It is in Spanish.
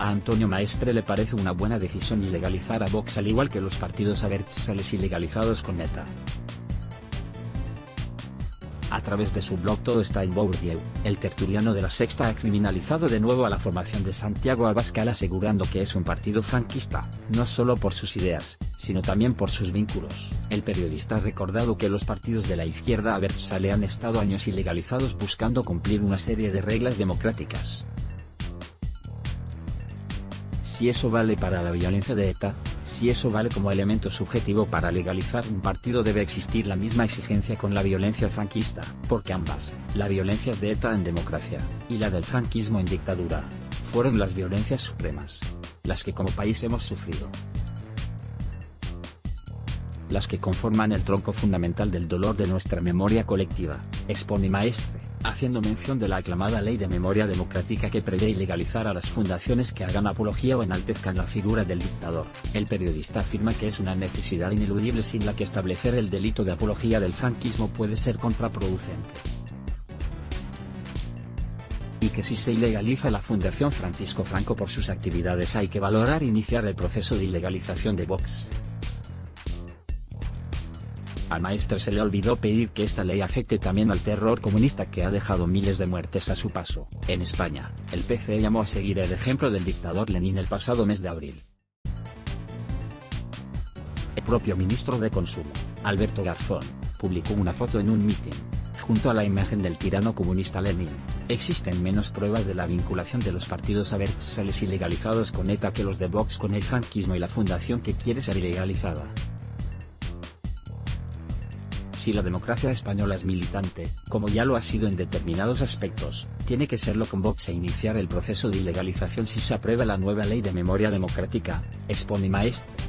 A Antonio Maestre le parece una buena decisión ilegalizar a Vox al igual que los partidos abertzales ilegalizados con ETA. A través de su blog Todo está en Bourdieu, el tertuliano de la Sexta ha criminalizado de nuevo a la formación de Santiago Abascal asegurando que es un partido franquista, no solo por sus ideas, sino también por sus vínculos. El periodista ha recordado que los partidos de la izquierda abertzale han estado años ilegalizados buscando cumplir una serie de reglas democráticas. Si eso vale para la violencia de ETA, si eso vale como elemento subjetivo para legalizar un partido debe existir la misma exigencia con la violencia franquista, porque ambas, la violencia de ETA en democracia, y la del franquismo en dictadura, fueron las violencias supremas. Las que como país hemos sufrido. Las que conforman el tronco fundamental del dolor de nuestra memoria colectiva, expone Maestre haciendo mención de la aclamada Ley de Memoria Democrática que prevé ilegalizar a las fundaciones que hagan apología o enaltezcan la figura del dictador. El periodista afirma que es una necesidad ineludible sin la que establecer el delito de apología del franquismo puede ser contraproducente. Y que si se ilegaliza la Fundación Francisco Franco por sus actividades hay que valorar iniciar el proceso de ilegalización de Vox. Al maestre se le olvidó pedir que esta ley afecte también al terror comunista que ha dejado miles de muertes a su paso. En España, el PC llamó a seguir el ejemplo del dictador Lenin el pasado mes de abril. El propio ministro de Consumo, Alberto Garzón, publicó una foto en un mitin, junto a la imagen del tirano comunista Lenin. Existen menos pruebas de la vinculación de los partidos abertzales ilegalizados con ETA que los de Vox con el franquismo y la fundación que quiere ser ilegalizada. Si la democracia española es militante, como ya lo ha sido en determinados aspectos, tiene que serlo con Vox e iniciar el proceso de ilegalización si se aprueba la nueva ley de memoria democrática, expone Maestre.